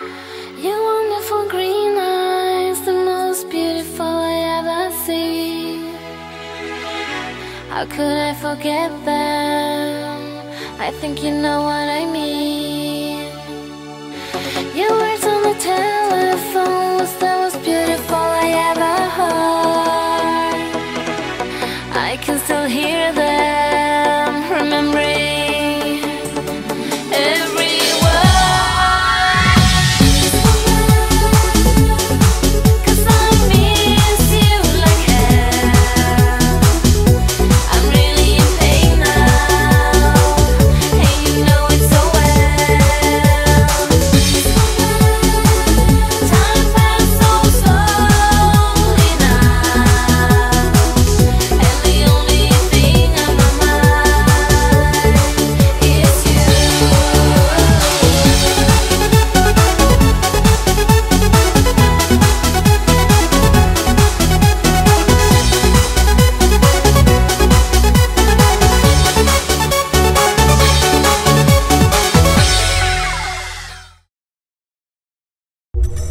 Your wonderful green eyes, the most beautiful I ever see. How could I forget them? I think you know what I mean. Your words on the telephone was the most beautiful I ever heard. I can still hear them, remembering you